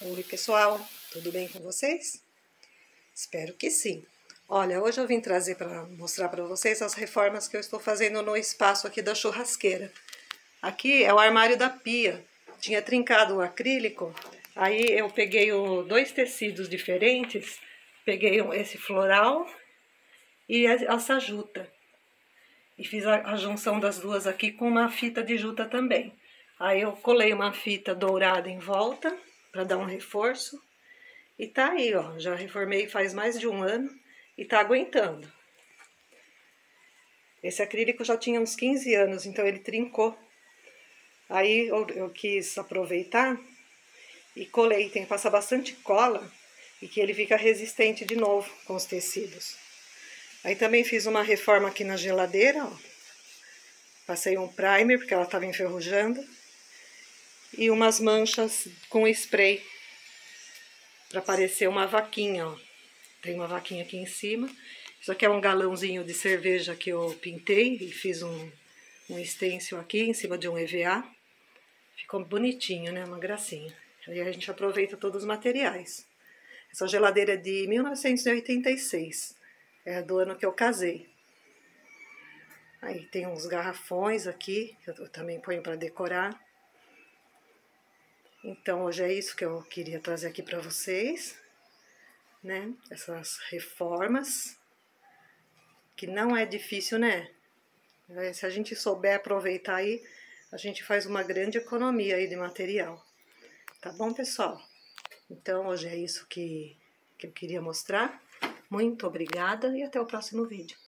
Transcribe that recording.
Oi, pessoal, tudo bem com vocês? Espero que sim. Olha, hoje eu vim trazer para mostrar para vocês as reformas que eu estou fazendo no espaço aqui da churrasqueira. Aqui é o armário da pia. Tinha trincado o acrílico, aí eu peguei o, dois tecidos diferentes, peguei esse floral e essa juta. E fiz a, a junção das duas aqui com uma fita de juta também. Aí eu colei uma fita dourada em volta para dar um reforço. E tá aí, ó, já reformei faz mais de um ano e tá aguentando. Esse acrílico já tinha uns 15 anos, então ele trincou. Aí eu, eu quis aproveitar e colei, tem que passar bastante cola e que ele fica resistente de novo com os tecidos. Aí também fiz uma reforma aqui na geladeira, ó. Passei um primer porque ela estava enferrujando e umas manchas com spray para parecer uma vaquinha, ó. Tem uma vaquinha aqui em cima. Isso aqui é um galãozinho de cerveja que eu pintei e fiz um, um stencil aqui em cima de um EVA. Ficou bonitinho, né? Uma gracinha. Aí a gente aproveita todos os materiais. Essa geladeira é de 1986. É do ano que eu casei. Aí tem uns garrafões aqui, que eu também ponho para decorar. Então, hoje é isso que eu queria trazer aqui para vocês, né? Essas reformas, que não é difícil, né? Se a gente souber aproveitar aí, a gente faz uma grande economia aí de material. Tá bom, pessoal? Então, hoje é isso que, que eu queria mostrar. Muito obrigada e até o próximo vídeo.